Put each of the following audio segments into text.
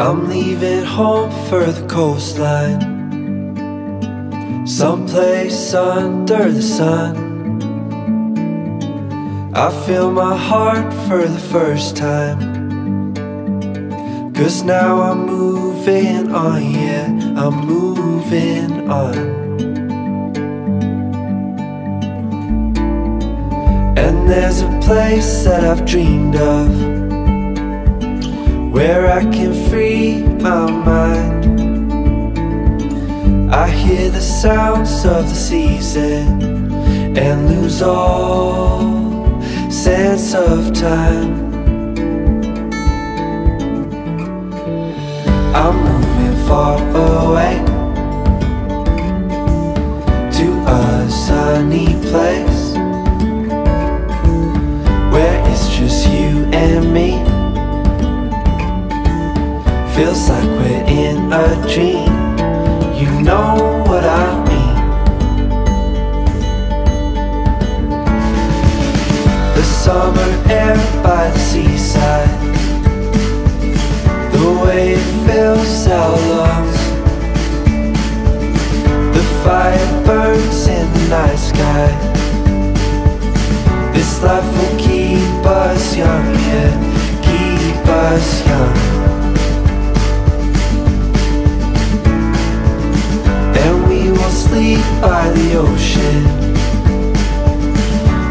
I'm leaving home for the coastline. Someplace under the sun. I feel my heart for the first time. Cause now I'm moving on, yeah, I'm moving on. And there's a place that I've dreamed of Where I can free my mind. I hear the sounds of the season And lose all sense of time. I'm moving far away To a sunny place Where it's just you and me Feels like we're in a dream. You know what I mean. The summer air by the seaside. The way it fills our lungs. The fire burns in the night sky. This life will keep us young, yeah. Keep us young ocean.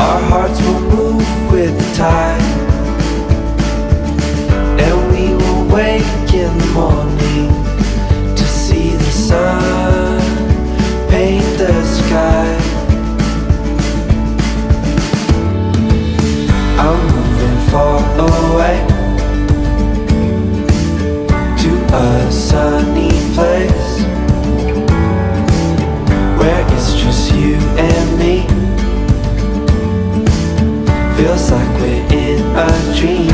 Our hearts will move with the tide. And we will wake in the morning to see the sun paint the sky. I'm moving far away to a sunny place just you and me. Feels like we're in a dream,